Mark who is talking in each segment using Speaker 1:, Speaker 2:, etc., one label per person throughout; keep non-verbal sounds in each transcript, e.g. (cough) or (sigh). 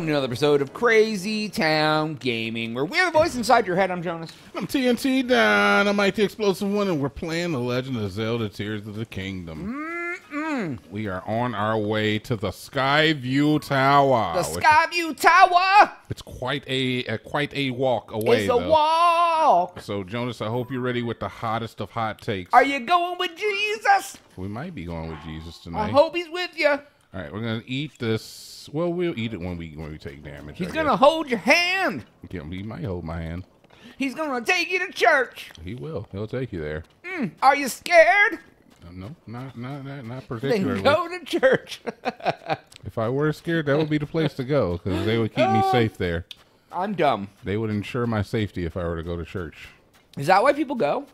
Speaker 1: welcome to another episode of Crazy Town Gaming, where we have a voice inside your head. I'm Jonaas.
Speaker 2: I'm TNT Dinomight, the explosive one, and we're playing The Legend of Zelda Tears of the Kingdom. Mm-mm. We are on our way to the Skyview Tower.
Speaker 1: The Skyview Tower!
Speaker 2: It's quite a, a quite a walk away.
Speaker 1: It's a
Speaker 2: though.
Speaker 1: walk!
Speaker 2: So, Jonaas, I hope you're ready with the hottest of hot takes.
Speaker 1: Are you going with Jesus?
Speaker 2: We might be going with Jesus tonight.
Speaker 1: I hope he's with you.
Speaker 2: All right, we're gonna eat this. Well, we'll eat it when we when we take damage.
Speaker 1: He's
Speaker 2: I
Speaker 1: gonna
Speaker 2: guess.
Speaker 1: hold your hand.
Speaker 2: Yeah, he might hold my hand.
Speaker 1: He's gonna take you to church.
Speaker 2: He will. He'll take you there.
Speaker 1: Are you scared?
Speaker 2: Uh, No, not not not, not
Speaker 1: Then
Speaker 2: particularly.
Speaker 1: go to church. (laughs)
Speaker 2: If I were scared, that would be the place to go because they would keep me
Speaker 1: Oh.
Speaker 2: safe there.
Speaker 1: I'm dumb.
Speaker 2: They would ensure my safety if I were to go to church.
Speaker 1: Is that why people go?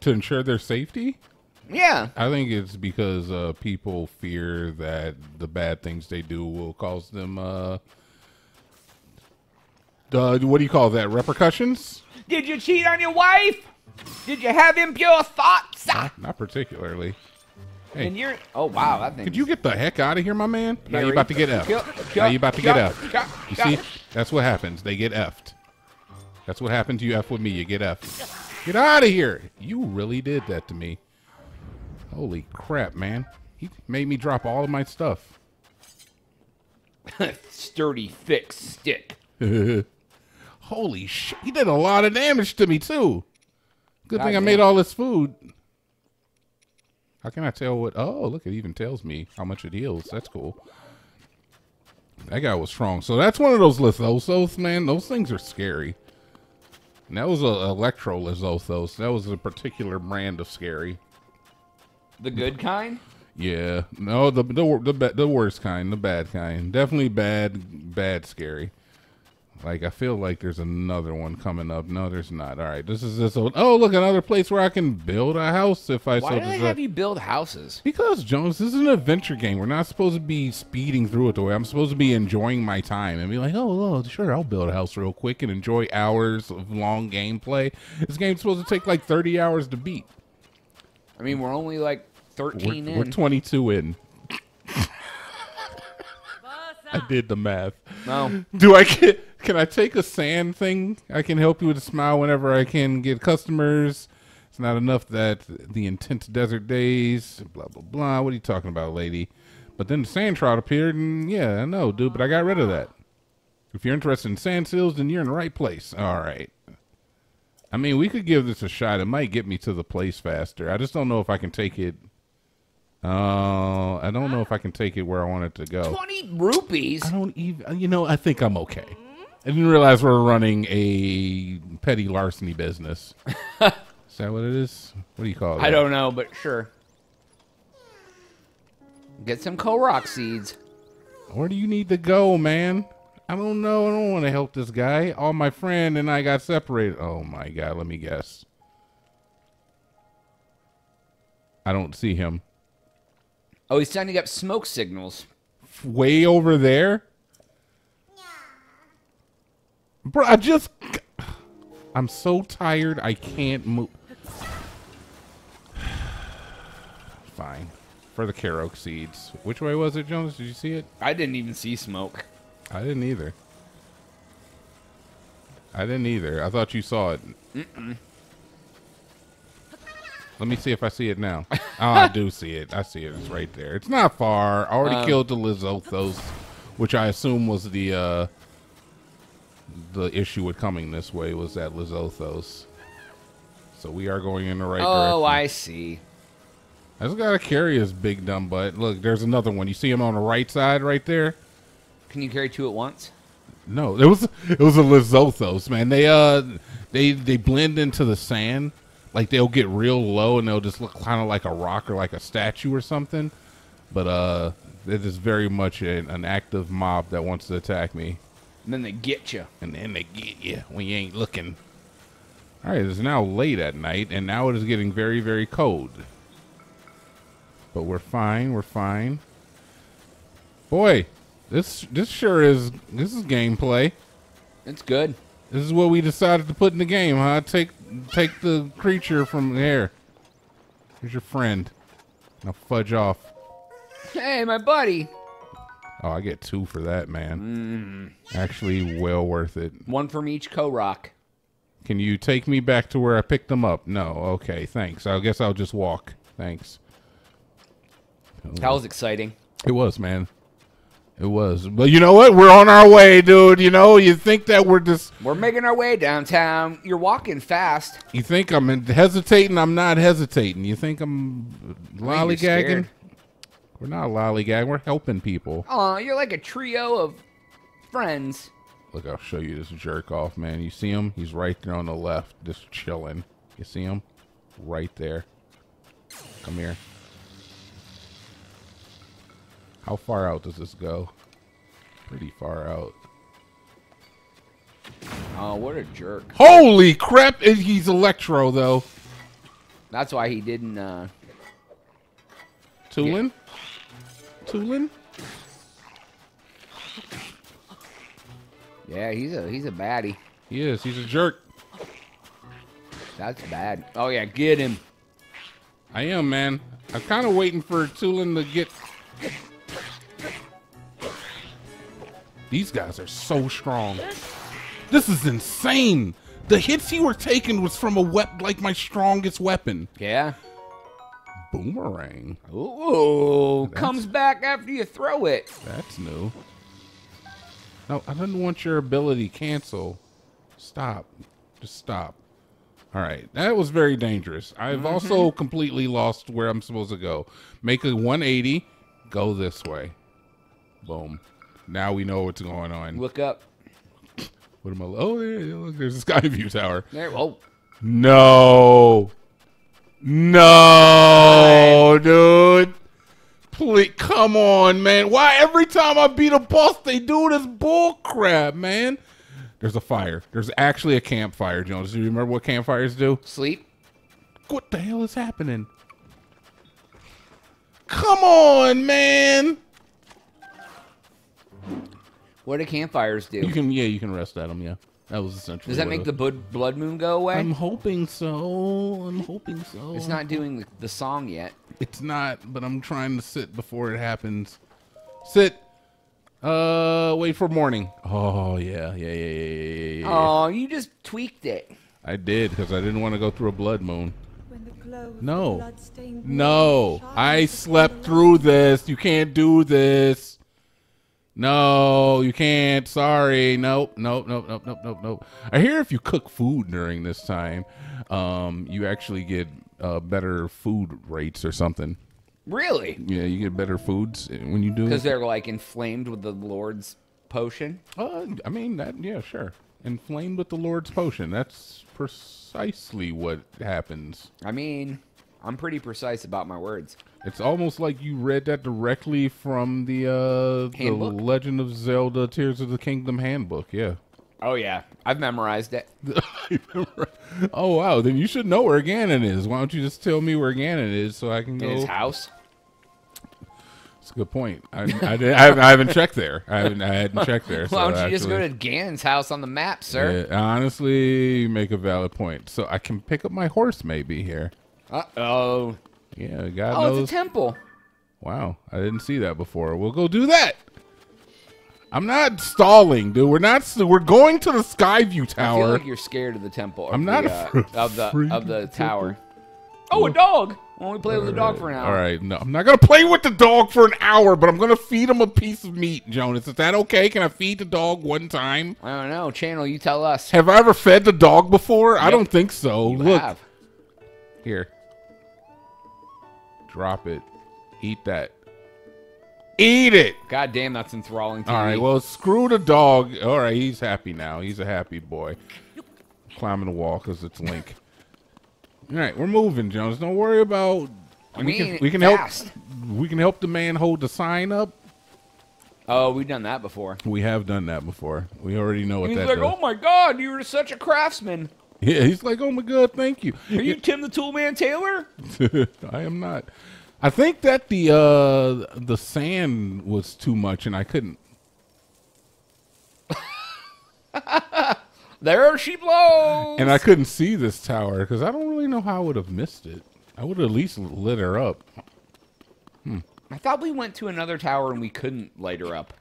Speaker 2: To ensure their safety,
Speaker 1: Yeah.
Speaker 2: I think it's because uh, people fear that the bad things they do will cause them. Uh, uh, what do you call that? Repercussions?
Speaker 1: Did you cheat on your wife? Did you have impure thoughts? Ah,
Speaker 2: Not particularly. Hey,
Speaker 1: And you're. Oh wow, that thing.
Speaker 2: could you get the heck out of here, my man? Now
Speaker 1: Harry.
Speaker 2: you about to get effed. Now
Speaker 1: kill-
Speaker 2: you about to get effed. You see? That's what happens. They get effed. That's what happened to you F with me. You get effed. Get out of here. You really did that to me. Holy crap, man. He made me drop all of my stuff. (laughs)
Speaker 1: Sturdy, thick stick. (laughs)
Speaker 2: Holy shit. He did a lot of damage to me, too. Good thing I made all this food. How can I tell what? Oh, look, it even tells me how much it heals. That's cool. That guy was strong. So that's one of those Lizalfos, man. Those things are scary. And that was a Electro Lizalfos. That was a particular brand of scary.
Speaker 1: The good kind?
Speaker 2: Yeah, no, the the the, the worst kind, the bad kind. Definitely bad, bad scary. Like I feel like there's another one coming up. No, there's not. All right, this is this. Old, oh, look, another place where I can build a house if I
Speaker 1: Why
Speaker 2: so
Speaker 1: do they have you build houses?
Speaker 2: Because Jones, this is an adventure game. We're not supposed to be speeding through it the way I'm supposed to be enjoying my time and be like, oh, oh, sure, I'll build a house real quick and enjoy hours of long gameplay. This game's supposed to take like 30 hours to beat.
Speaker 1: I mean, we're only like 13
Speaker 2: We're,
Speaker 1: in.
Speaker 2: we're 22 in. I did the math.
Speaker 1: no.
Speaker 2: Do I get? Can I take a sand thing? I can help you with a smile whenever I can get customers. It's not enough that the intense desert days, blah blah blah. What are you talking about, lady? But then the sand trout appeared, and yeah, I know, dude. But I got rid of that. If you're interested in sand seals, then you're in the right place. All right. I mean, we could give this a shot. It might get me to the place faster. I just don't know if I can take it. Uh, I don't know if I can take it where I want it to go.
Speaker 1: 20 rupees?
Speaker 2: I don't even. You know, I think I'm okay. I didn't realize we're running a petty larceny business. (laughs) is that what it is? What do you call it?
Speaker 1: I don't know, but sure. Get some Korok seeds.
Speaker 2: Where do you need to go, man? I don't know. I don't want to help this guy. All my friend and I got separated. Oh my god. Let me guess. I don't see him.
Speaker 1: Oh, he's sending up smoke signals.
Speaker 2: Way over there. Bro, I just. (sighs) I'm so tired. I can't move. (sighs) Fine. For the Korok seeds. Which way was it, Jonaas? Did you see it?
Speaker 1: I didn't even see smoke.
Speaker 2: I didn't either. I didn't either. I thought you saw it. Let me see if I see it now. oh, (laughs) I do see it. I see it. It's right there. It's not far. I already
Speaker 1: Um,
Speaker 2: killed the Lizalfos, which I assume was the uh, the issue with coming this way was that Lizalfos. So we are going in the right
Speaker 1: Oh,
Speaker 2: direction.
Speaker 1: Oh, I see.
Speaker 2: I just gotta carry his big dumb butt. Look, there's another one. You see him on the right side right there?
Speaker 1: Can you carry two at once?
Speaker 2: No, it was it was a Lizalfos, man. They uh they they blend into the sand. Like they'll get real low and they'll just look kind of like a rock or like a statue or something. But uh it is very much an, an active mob that wants to attack me,
Speaker 1: And then they get you.
Speaker 2: and then they get you when you ain't looking. All right, it's now late at night, and now it is getting very very cold. But we're fine. We're fine. Boy, this this sure is this is gameplay.
Speaker 1: It's good.
Speaker 2: This is what we decided to put in the game, huh? Take take the creature from there. Here's your friend. Now fudge off.
Speaker 1: Hey, my buddy.
Speaker 2: Oh, I get two for that, man.
Speaker 1: Mm.
Speaker 2: Actually, well worth it.
Speaker 1: One from each Korok.
Speaker 2: Can you take me back to where I picked them up? No. Okay, thanks. I guess I'll just walk. Thanks.
Speaker 1: That was exciting.
Speaker 2: It was, man. It was. But you know what? We're on our way, dude. You know, you think that we're just.
Speaker 1: We're making our way downtown. You're walking fast.
Speaker 2: You think I'm hesitating? I'm not hesitating. You think I'm lollygagging? We're not lollygagging. We're helping people.
Speaker 1: Oh, you're like a trio of friends.
Speaker 2: Look, I'll show you this jerk off, man. You see him? He's right there on the left, just chilling. You see him? Right there. Come here. How far out does this go? Pretty far out.
Speaker 1: Oh, what a jerk.
Speaker 2: Holy crap! eh, He's Electro, though.
Speaker 1: That's why he didn't. uh
Speaker 2: Tulin? Tulin?
Speaker 1: Yeah, he's a he's a baddie.
Speaker 2: He is. He's a jerk.
Speaker 1: That's bad. Oh yeah, get him.
Speaker 2: I am, man. I'm kind of waiting for Tulin to get. These guys are so strong. This is insane. The hits you were taking was from a weapon like my strongest weapon.
Speaker 1: Yeah.
Speaker 2: Boomerang.
Speaker 1: Ooh, comes back after you throw it.
Speaker 2: That's new. No, I didn't want your ability cancel. Stop. Just stop. All right. That was very dangerous. I've mm-hmm. also completely lost where I'm supposed to go. Make a 180. Go this way. Boom. Now we know what's going on.
Speaker 1: Look up.
Speaker 2: What am I? Oh, there, look, there's a (laughs) sky view tower.
Speaker 1: There. Oh,
Speaker 2: No. No, dude. Please, come on, man. Why every time I beat a boss, they do this bull crap, man? There's a fire. There's actually a campfire, Jones. Do you remember what campfires do?
Speaker 1: sleep.
Speaker 2: What the hell is happening? Come on, man.
Speaker 1: What do campfires do?
Speaker 2: You can, yeah, you can rest at them. Yeah, that was essentially.
Speaker 1: Does that make
Speaker 2: it-
Speaker 1: the blood blood moon go away?
Speaker 2: I'm hoping so. I'm hoping so.
Speaker 1: it's not doing the, the song yet.
Speaker 2: It's not, but I'm trying to sit before it happens. Sit. Uh, wait for morning. Oh yeah, yeah, yeah, yeah, yeah, yeah. yeah.
Speaker 1: Oh, you just tweaked it.
Speaker 2: I did because I didn't want to go through a blood moon.
Speaker 3: When the glow of
Speaker 2: No. No, I slept through this. You can't do this. No, you can't. Sorry. Nope. Nope. Nope. Nope. Nope. Nope. Nope. I hear if you cook food during this time, um, you actually get uh, better food rates or something.
Speaker 1: Really?
Speaker 2: Yeah, you get better foods when you do.
Speaker 1: Because they're like inflamed with the Lord's potion.
Speaker 2: Uh, I mean that. Yeah, sure. Inflamed with the Lord's potion. That's precisely what happens.
Speaker 1: I mean, I'm pretty precise about my words.
Speaker 2: It's almost like you read that directly from the uh, the Legend of Zelda: Tears of the Kingdom handbook. Yeah.
Speaker 1: Oh yeah, I've memorized it. (laughs)
Speaker 2: oh wow, then you should know where Ganon is. Why don't you just tell me where Ganon is so I can
Speaker 1: In his house.
Speaker 2: That's a good point. I, I, did, I, haven't, I haven't checked there. I haven't. I hadn't checked there. (laughs)
Speaker 1: Why
Speaker 2: so
Speaker 1: don't you just go to Ganon's house on the map, sir?
Speaker 2: Yeah, honestly, you make a valid point. So I can pick up my horse maybe here.
Speaker 1: Uh oh.
Speaker 2: Yeah, God
Speaker 1: Oh,
Speaker 2: knows.
Speaker 1: it's a temple.
Speaker 2: wow, I didn't see that before. We'll go do that. I'm not stalling, dude. We're not. We're going to the Skyview Tower.
Speaker 1: I feel like you're scared of the temple.
Speaker 2: I'm not
Speaker 1: the, uh,
Speaker 2: afraid-
Speaker 1: of the of the tower. Oh, a dog. Why don't we play with the dog for an hour?
Speaker 2: All right, no, I'm not gonna play with the dog for an hour, but I'm gonna feed him a piece of meat, Jonaas. Is that okay? Can I feed the dog one time?
Speaker 1: I don't know. Channel, you tell us.
Speaker 2: Have I ever fed the dog before? I don't think so.
Speaker 1: You
Speaker 2: Look
Speaker 1: have.
Speaker 2: here. Drop it. Eat that. Eat it.
Speaker 1: God damn, that's enthralling to
Speaker 2: All
Speaker 1: me.
Speaker 2: right. Well, screw the dog. All right, he's happy now. He's a happy boy. Climbing the wall because it's Link. All right, we're moving, Jones. Don't worry about.
Speaker 1: I
Speaker 2: we can we can
Speaker 1: fast.
Speaker 2: help. We can help the man hold the sign up.
Speaker 1: Oh, we've done that before.
Speaker 2: We have done that before. We already know what
Speaker 1: He's
Speaker 2: that
Speaker 1: like,
Speaker 2: does.
Speaker 1: "Oh my God, you were such a craftsman.
Speaker 2: Yeah, he's like, oh my god, thank you.
Speaker 1: Are you Tim the Toolman Taylor?" (laughs)
Speaker 2: I am not. I think that the uh the sand was too much, and I couldn't. (laughs)
Speaker 1: There she blows.
Speaker 2: And I couldn't see this tower because I don't really know how I would have missed it. I would at least lit her up. Hmm.
Speaker 1: I thought we went to another tower and we couldn't light her up.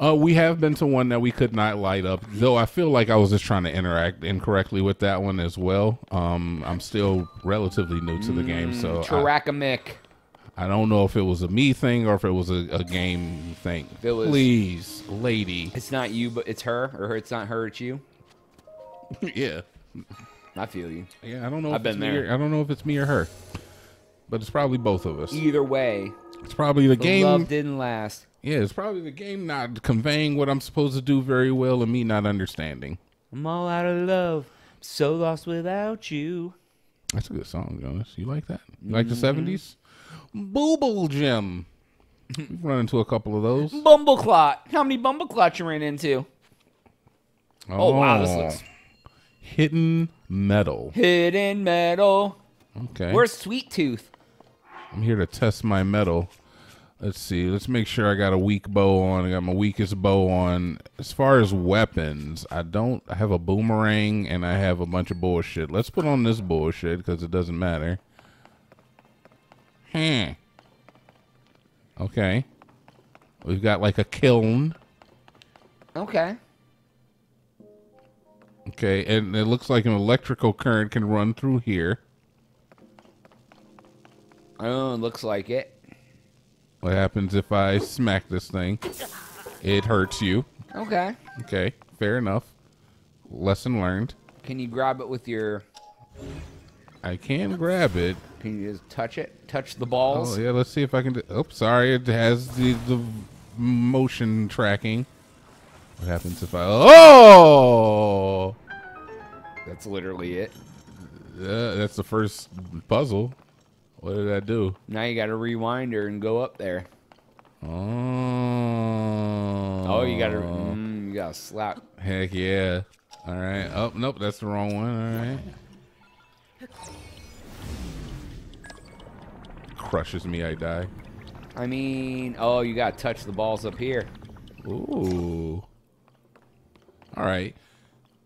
Speaker 2: Uh, we have been to one that we could not light up, though. I feel like I was just trying to interact incorrectly with that one as well. Um, I'm still relatively new to the game, so I, I don't know if it was a me thing or if it was a, a game thing.
Speaker 1: If it was-
Speaker 2: Please, lady.
Speaker 1: It's not you, but it's her, or her, it's not her, it's you. (laughs)
Speaker 2: yeah,
Speaker 1: I feel you.
Speaker 2: yeah. I don't know.
Speaker 1: I've
Speaker 2: if it's
Speaker 1: been
Speaker 2: me
Speaker 1: there.
Speaker 2: or- I don't know if it's me or her, but it's probably both of us.
Speaker 1: Either way,
Speaker 2: It's probably the
Speaker 1: the
Speaker 2: game.
Speaker 1: love didn't last.
Speaker 2: Yeah, it's probably the game not conveying what I'm supposed to do very well and me not understanding.
Speaker 1: I'm all out of love, so lost without you.
Speaker 2: That's a good song, Jonaas. You like that? You like the
Speaker 1: Mm-hmm.
Speaker 2: 70s? Bubbul Gem. We've run into a couple of those.
Speaker 1: Bumbleclot. How many Bumbleclots you ran into? Oh, wow, this looks
Speaker 2: Hidden Metal.
Speaker 1: hidden metal.
Speaker 2: Okay.
Speaker 1: Where's Sweet Tooth?
Speaker 2: I'm here to test my metal. Let's see. Let's make sure I got a weak bow on. I got my weakest bow on. As far as weapons, I don't I have a boomerang and I have a bunch of bullshit. Let's put on this bullshit because it doesn't matter. Hmm. Okay. We've got like a kiln.
Speaker 1: Okay.
Speaker 2: Okay, and it looks like an electrical current can run through here.
Speaker 1: Oh, it looks like it.
Speaker 2: What happens if I smack this thing? It hurts you.
Speaker 1: Okay.
Speaker 2: Okay, fair enough. Lesson learned.
Speaker 1: Can you grab it with your?
Speaker 2: I can grab it.
Speaker 1: Can you just touch it? Touch the balls?
Speaker 2: Oh yeah, let's see if I can. Do, oh, sorry, it has the the motion tracking. What happens if I? Oh,
Speaker 1: That's literally it.
Speaker 2: yeah, that's the first puzzle. What did I do?
Speaker 1: Now you got to rewind her and go up there.
Speaker 2: Oh,
Speaker 1: Oh, you got to. Mm, you got to slap.
Speaker 2: Heck yeah! All right. Oh nope, that's the wrong one. All right. Crushes me, I die.
Speaker 1: I mean, oh, you got to touch the balls up here.
Speaker 2: Ooh. All right.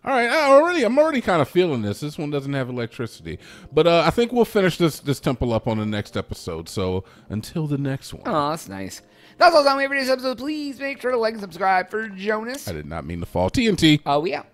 Speaker 2: All right. I already, I'm already kind of feeling this. This one doesn't have electricity, but uh, I think we'll finish this this temple up on the next episode. So until the next one.
Speaker 1: Oh, that's nice. That's all the time we have for this episode. Please make sure to like and subscribe for Jonaas.
Speaker 2: I did not mean to fall. TNT.
Speaker 1: Oh, we out.